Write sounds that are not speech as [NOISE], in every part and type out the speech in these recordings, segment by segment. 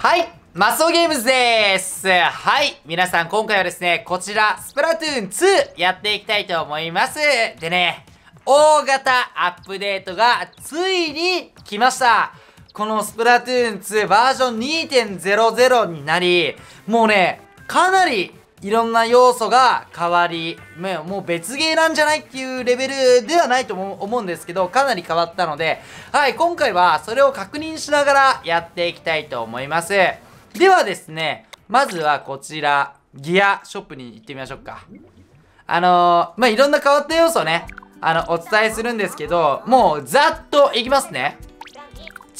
はいマスオゲームズです。はい皆さん今回はですね、こちら、スプラトゥーン2やっていきたいと思います。でね、大型アップデートがついに来ました。このスプラトゥーン2バージョン2.00になり、もうね、かなりいろんな要素が変わり、もう別ゲーなんじゃないっていうレベルではないと思うんですけど、かなり変わったので、はい、今回はそれを確認しながらやっていきたいと思います。ではですね、まずはこちら、ギアショップに行ってみましょうか。あのー、まあ、いろんな変わった要素ね、あの、お伝えするんですけど、もうざっといきますね。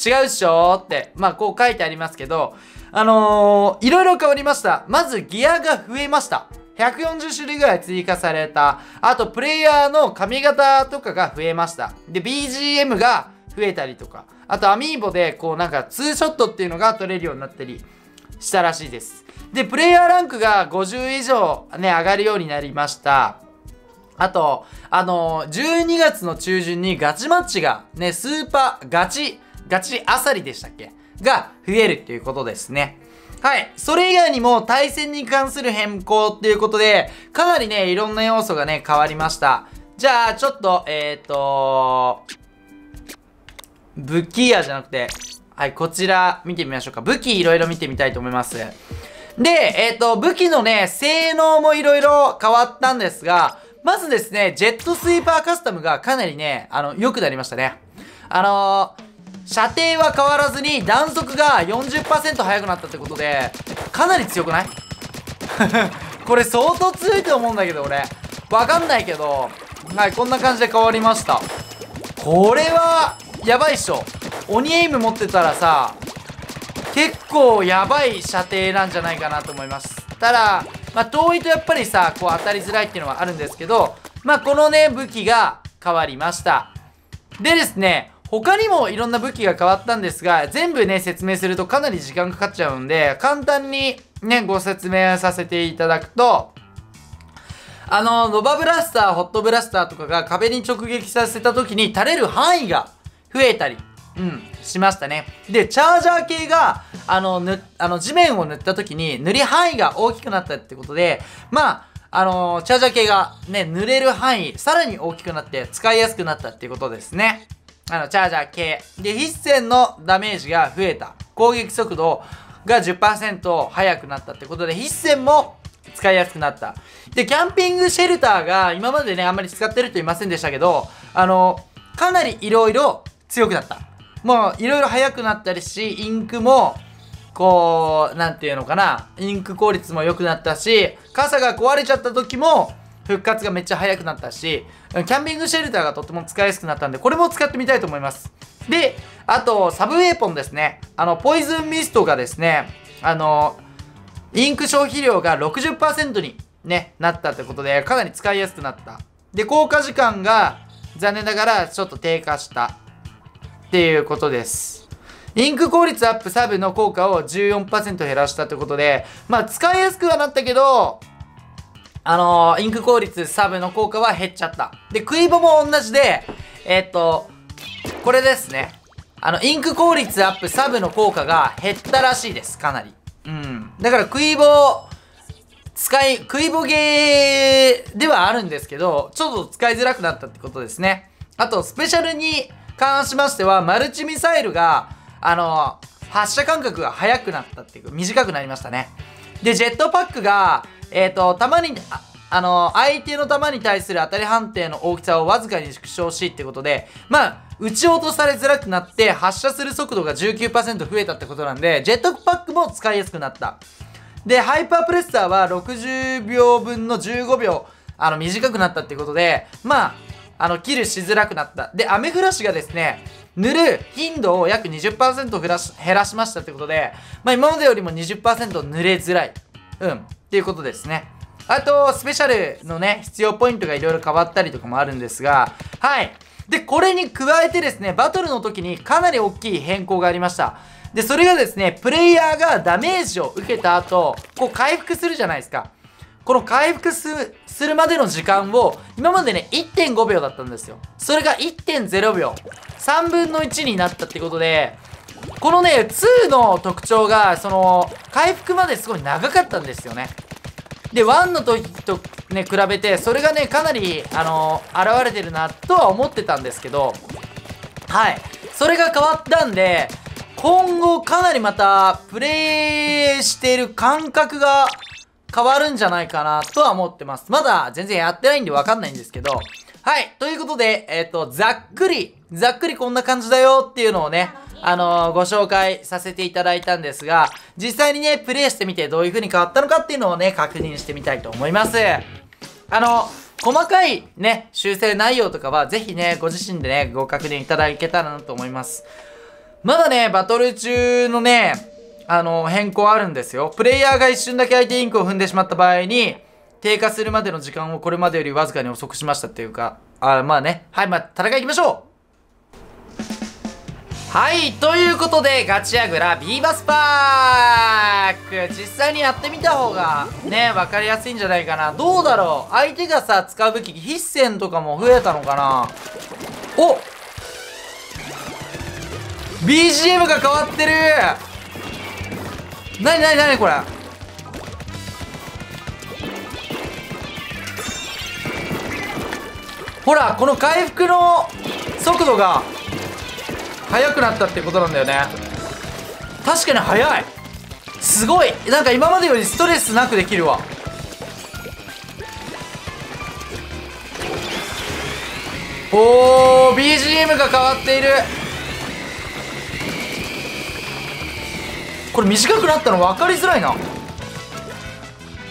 違うっしょって、まあ、こう書いてありますけど、あのー、いろいろ変わりました。まずギアが増えました。140種類ぐらい追加された。あと、プレイヤーの髪型とかが増えました。で、BGM が増えたりとか。あと、アミーボで、こう、なんか、ツーショットっていうのが撮れるようになったりしたらしいです。で、プレイヤーランクが50以上ね、上がるようになりました。あと、あのー、12月の中旬にガチマッチが、ね、スーパー、ガチ、ガチアサリでしたっけ？が増えるっていうことですね。はい。それ以外にも対戦に関する変更っていうことで、かなりね、いろんな要素がね、変わりました。じゃあ、ちょっと、えっ、ー、と武器屋じゃなくて、はい、こちら見てみましょうか。武器いろいろ見てみたいと思います。で、えっ、ー、と、武器のね、性能もいろいろ変わったんですが、まずですね、ジェットスイーパーカスタムがかなりね、あの、良くなりましたね。あのー射程は変わらずに弾速が40%速くなったってことでかなり強くない？[LAUGHS] これ相当強いと思うんだけど俺。わかんないけどはいこんな感じで変わりました。これはやばいっしょ。鬼エイム持ってたらさ結構やばい射程なんじゃないかなと思います。ただまあ遠いとやっぱりさこう当たりづらいっていうのはあるんですけどまあこのね武器が変わりました。でですね他にもいろんな武器が変わったんですが、全部ね、説明するとかなり時間かかっちゃうんで、簡単にね、ご説明させていただくと、あの、ノバブラスター、ホットブラスターとかが壁に直撃させた時に垂れる範囲が増えたり、うん、しましたね。で、チャージャー系が、あの、ぬ、あの、地面を塗った時に塗り範囲が大きくなったってことで、まあ、あのチャージャー系がね、塗れる範囲、さらに大きくなって使いやすくなったっていうことですね。あの、チャージャー系。で、必戦のダメージが増えた。攻撃速度が10%速くなったってことで、必戦も使いやすくなった。で、キャンピングシェルターが今までね、あんまり使ってる人いませんでしたけど、あの、かなり色々強くなった。もう、いろいろ速くなったりし、インクも、こう、なんていうのかな、インク効率も良くなったし、傘が壊れちゃった時も、復活がめっちゃ早くなったし、キャンピングシェルターがとっても使いやすくなったんで、これも使ってみたいと思います。で、あと、サブウェポンですね。あの、ポイズンミストがですね、あの、インク消費量が60%に、ね、なったってことで、かなり使いやすくなった。で、効果時間が残念ながらちょっと低下したっていうことです。インク効率アップサブの効果を14%減らしたってことで、まあ使いやすくはなったけど、あのー、インク効率サブの効果は減っちゃった。で、クイボも同じで、えー、っと、これですね。あの、インク効率アップサブの効果が減ったらしいです、かなり。うん。だからクイボ、使い、クイボゲーではあるんですけど、ちょっと使いづらくなったってことですね。あと、スペシャルに関しましては、マルチミサイルが、あの発射間隔が速くなったっていうか、短くなりましたね。で、ジェットパックが、えっ、ー、と、弾に、ああの、相手の弾に対する当たり判定の大きさをわずかに縮小しってことで、まあ、撃ち落とされづらくなって発射する速度が19%増えたってことなんで、ジェットパックも使いやすくなった。で、ハイパープレッサーは60秒分の15秒、あの、短くなったってことで、まあ、あの、キルしづらくなった。で、アメフラシがですね、塗る頻度を約20%減らし減らしましたってことで、まあ今までよりも20%塗れづらい。うん。っていうことですね。あと、スペシャルのね、必要ポイントがいろいろ変わったりとかもあるんですが、はい。で、これに加えてですね、バトルの時にかなり大きい変更がありました。で、それがですね、プレイヤーがダメージを受けた後、こう回復するじゃないですか。この回復するまでの時間を、今までね、1.5秒だったんですよ。それが1.0秒。3分の1になったってことで、このね2の特徴がその回復まですごい長かったんですよねで1の時とね比べてそれがねかなりあの現れてるなとは思ってたんですけどはいそれが変わったんで今後かなりまたプレイしている感覚が変わるんじゃないかなとは思ってます。まだ全然やってないんでわかんないんですけど。はい。ということで、えっ、ー、と、ざっくり、ざっくりこんな感じだよっていうのをね、あのー、ご紹介させていただいたんですが、実際にね、プレイしてみてどういう風に変わったのかっていうのをね、確認してみたいと思います。あの、細かいね、修正内容とかはぜひね、ご自身でね、ご確認いただけたらなと思います。まだね、バトル中のね、あの、変更あるんですよ。プレイヤーが一瞬だけ相手インクを踏んでしまった場合に、低下するまでの時間をこれまでよりわずかに遅くしましたっていうか、あまあね。はい、まあ、戦い行きましょうはい、ということで、ガチヤグラビーバスパーク。実際にやってみた方がね、わかりやすいんじゃないかな。どうだろう？相手がさ、使う武器、必戦とかも増えたのかな？お !BGM が変わってる！なになになにこれ？ほらこの回復の速度が。速くなったってことなんだよね。確かに速い。すごい。なんか今までよりストレスなくできるわ。おー BGM が変わっている。これ短くなったの？分かりづらいな。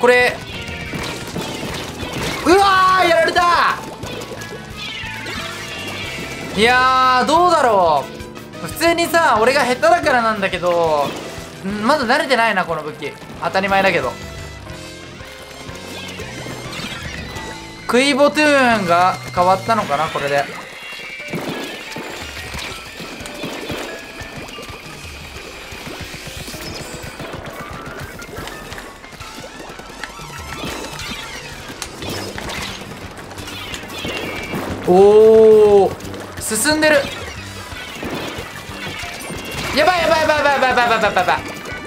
これうわやられた。いやどうだろう。普通にさ俺が下手だからなんだけどまだ慣れてないなこの武器。当たり前だけど。クイボトゥーンが変わったのかなこれで。おお進んでる。やばいやばいやばいやばいやばいやばいやば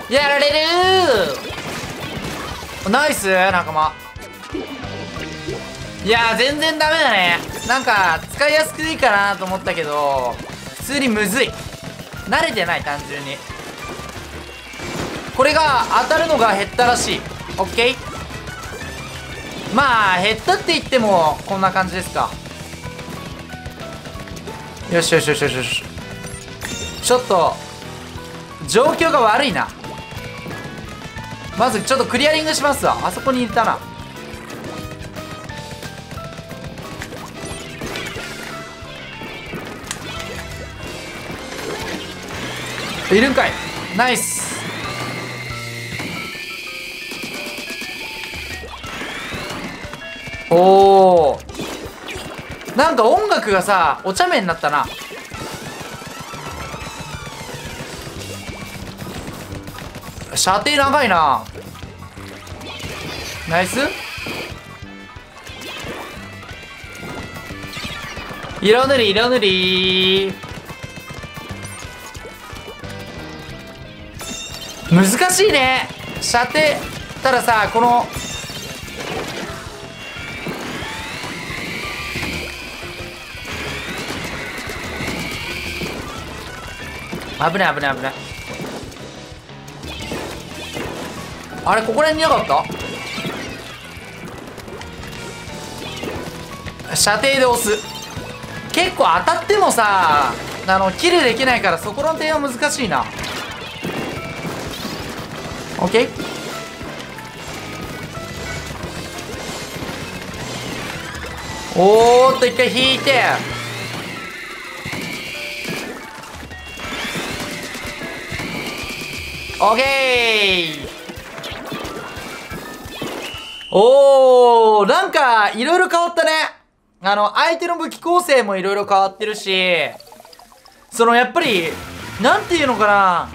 いやられるナイス仲間いや全然ダメだねなんか使いやすくいいかなと思ったけど普通にむずい慣れてない単純にこれが当たるのが減ったらしいオッケーまあ減ったって言ってもこんな感じですかよしよしよしよしよしちょっと状況が悪いな。まずちょっとクリアリングしますわ。あそこにいたな。いるんかい。ナイス。おおなんか音楽がさお茶目になったな。射程長いな。ナイス。色塗り色塗り。難しいね。射程たださこの危ない危ない危ない。あれここら辺にいなかった？射程で押す。結構当たってもさあのキルできないからそこの点は難しいな。オッケーおーっと一回引いて。オッケーおーなんかいろいろ変わったね。あの相手の武器構成もいろいろ変わってるしそのやっぱりなんていうのかな。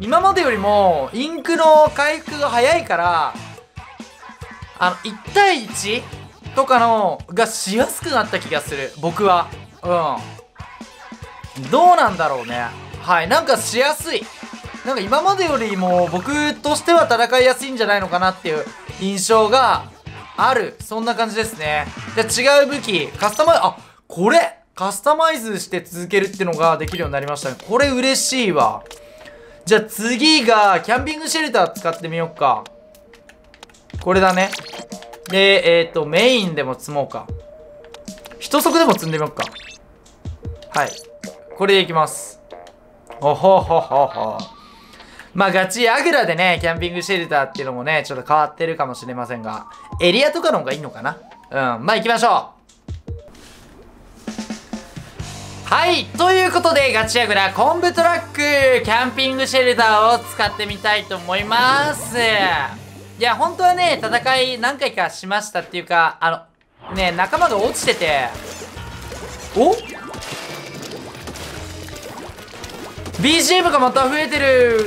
今までよりもインクの回復が早いからあの1対1とかのがしやすくなった気がする。僕は。うん。どうなんだろうね。はいなんかしやすい。なんか今までよりも僕としては戦いやすいんじゃないのかなっていう印象がある。そんな感じですね。じゃあ違う武器カスタマイズあこれカスタマイズして続けるってのができるようになりましたね。これ嬉しいわ。じゃあ次がキャンピングシェルター使ってみようか。これだね。でえっ、ー、とメインでも積もうか。一足でも積んでみようか。はい。これでいきます。おほほほほ。まあガチアグラでねキャンピングシェルターっていうのもねちょっと変わってるかもしれませんがエリアとかの方がいいのかな？うんまあ行きましょう。はいということでガチヤグラ昆布トラックキャンピングシェルターを使ってみたいと思います。いや本当はね戦い何回かしましたっていうかあのね仲間が落ちてて。お？BGM がまた増えてる。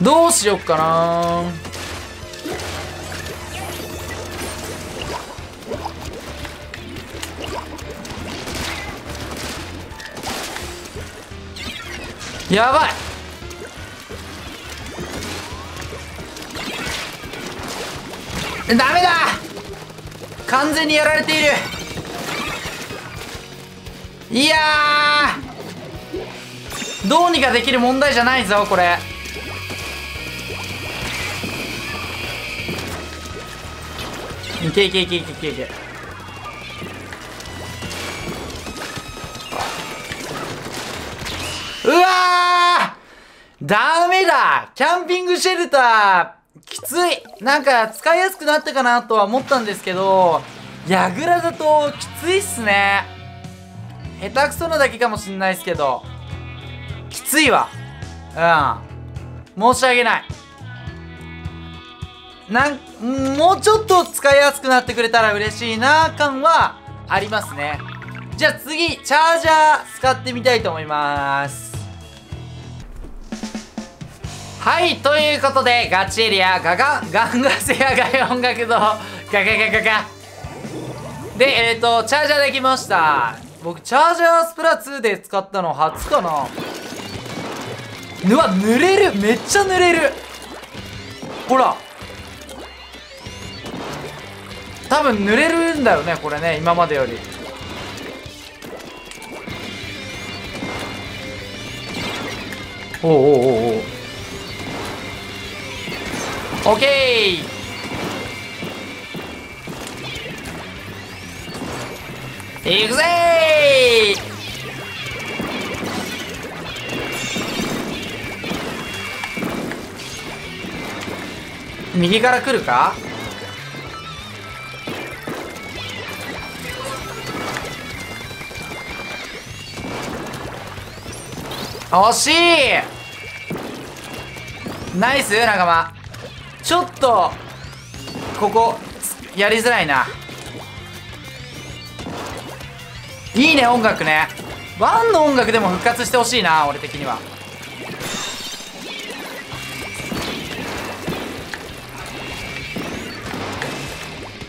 どうしよっかな。やばい。ダメだ。完全にやられている。いやどうにかできる問題じゃないぞこれ。いけいけいけいけいけいけ。ダメだキャンピングシェルター。きつい。なんか使いやすくなったかなとは思ったんですけどヤグラだときついっすね。下手くそなだけかもしんないっすけどきついわ。うん。申し訳ない。なんもうちょっと使いやすくなってくれたら嬉しいな感はありますね。じゃあ次チャージャー使ってみたいと思います。はいということでガチエリアガガガンガセアガイ音楽堂。ガガガガガ。でえっ、ー、とチャージャーできました。僕チャージャースプラ2で使ったの初かな。うわ濡れる。めっちゃ濡れる。ほら。多分濡れるんだよねこれね今までより。おおおおおオッケーいくぜ右から来るか？惜しい！ナイス仲間。ちょっとここやりづらいな。いいね音楽ね。ワンの音楽でも復活してほしいな俺的には。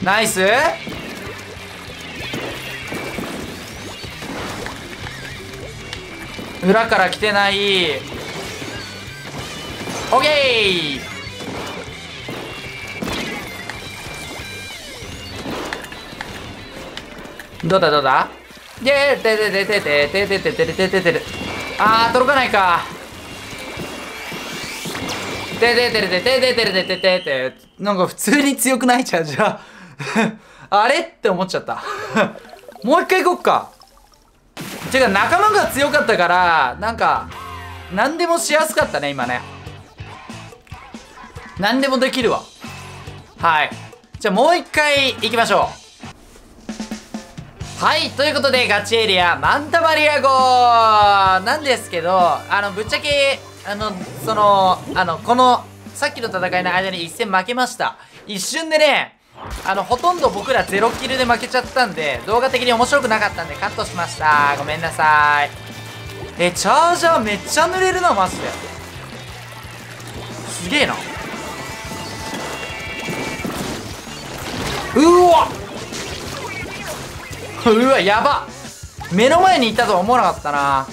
ナイス。裏から来てない。オッケー。どうだどうだ？でてててててててててててててあー届かないかてててててててててててなんか普通に強くないじゃんじゃああれって思っちゃったもう一回行こっかてか仲間が強かったからなんか何でもしやすかったね今ね何でもできるわはいじゃあもう一回行きましょうはいということでガチエリアマンタマリア号。なんですけどあのぶっちゃけあのそのあのこのさっきの戦いの間に一戦負けました。一瞬でねあのほとんど僕らゼロキルで負けちゃったんで動画的に面白くなかったんでカットしました。ごめんなさい。えチャージャーめっちゃ濡れるなマジで。すげえな。うわっ [LAUGHS] うわやば。目の前に行ったとは思わなかったな。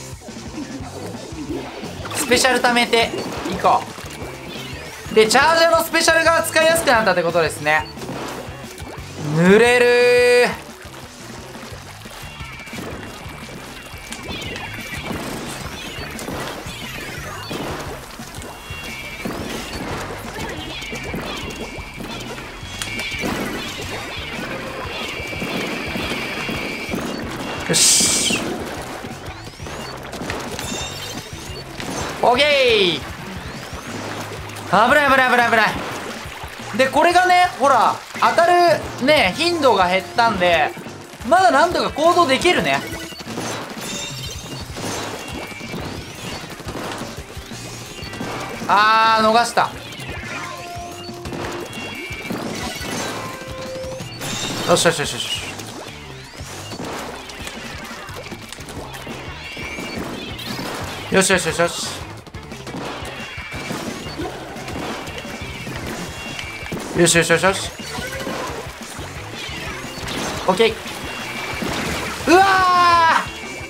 スペシャル貯めていこう。でチャージャーのスペシャルが使いやすくなったってことですね。濡れる。危ない危ない危ない危ない。でこれがねほら当たるね頻度が減ったんでまだなんとか行動できるね。あー逃した。よしよしよしよし。よしよしよしよし。よしよしよしよし。オッケーうわ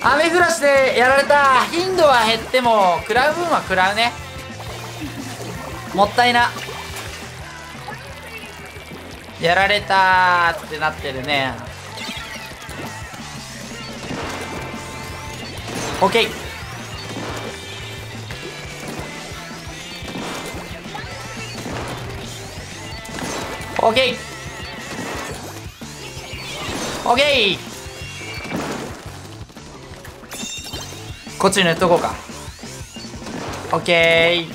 ー雨降らしでやられた。頻度は減っても食らう分は食らうね。もったいな。やられたってなってるね。オオッケーオッケーこっちに塗っとこうか。オッケー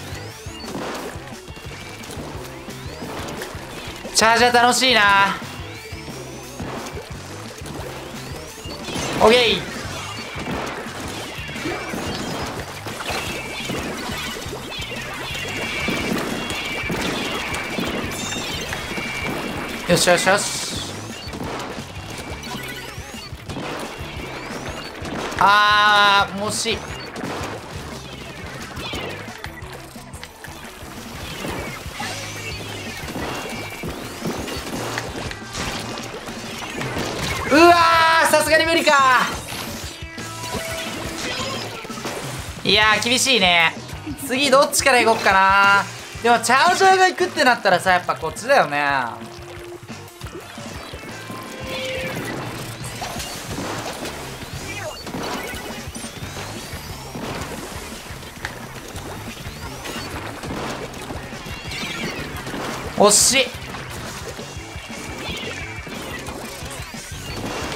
チャージャー楽しいな。オッケーよしよしよし。あーもし。うわさすがに無理か。いや厳しいね。次どっちから行こっかな。でもチャージャーが行くってなったらさやっぱこっちだよね。惜しい。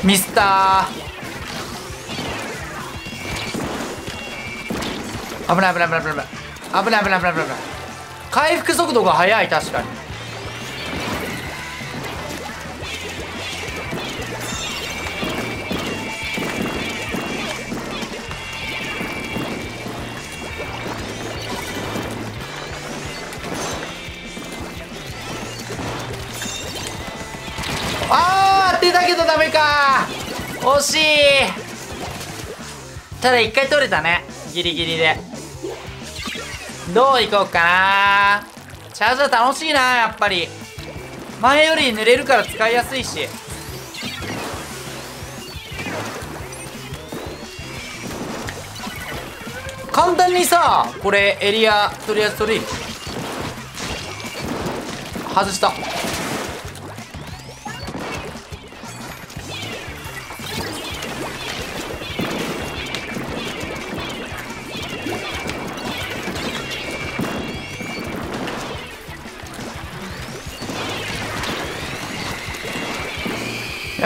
ミスター。危ない危ない危ない危ない危ない。危ない危ない危ない回復速度が速い確かに。あー当てたけどダメか。惜しい。ただ一回取れたね。ギリギリで。どういこうかな。チャージャー楽しいなやっぱり。前より濡れるから使いやすいし。簡単にさこれエリアとりあえず取り。外した。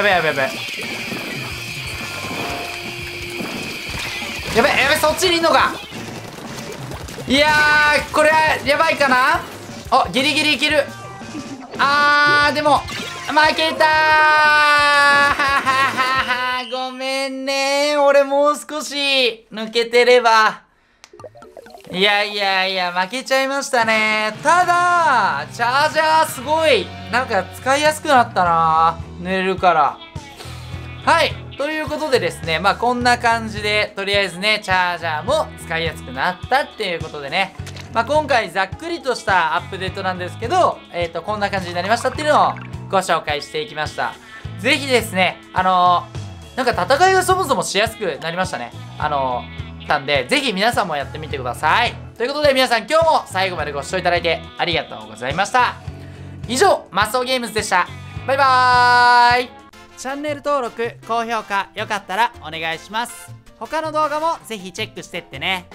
やべやべやべやべやべそっちにいんのか。いやーこれはやばいかな。あギリギリいける。あーでも負けたー。ごめんね俺もう少し抜けてれば。いやいやいや、負けちゃいましたね。ただ、チャージャーすごい、なんか使いやすくなったな寝るから。はい。ということでですね、まあこんな感じで、とりあえずね、チャージャーも使いやすくなったっていうことでね、まあ今回ざっくりとしたアップデートなんですけど、えっ、ー、と、こんな感じになりましたっていうのをご紹介していきました。ぜひですね、あのー、なんか戦いがそもそもしやすくなりましたね。あのー、たんで、ぜひ皆さんもやってみてください。ということで皆さん今日も最後までご視聴いただいてありがとうございました。以上、マスオゲームズでした。バイバーイチャンネル登録、高評価よかったらお願いします。他の動画もぜひチェックしてってね。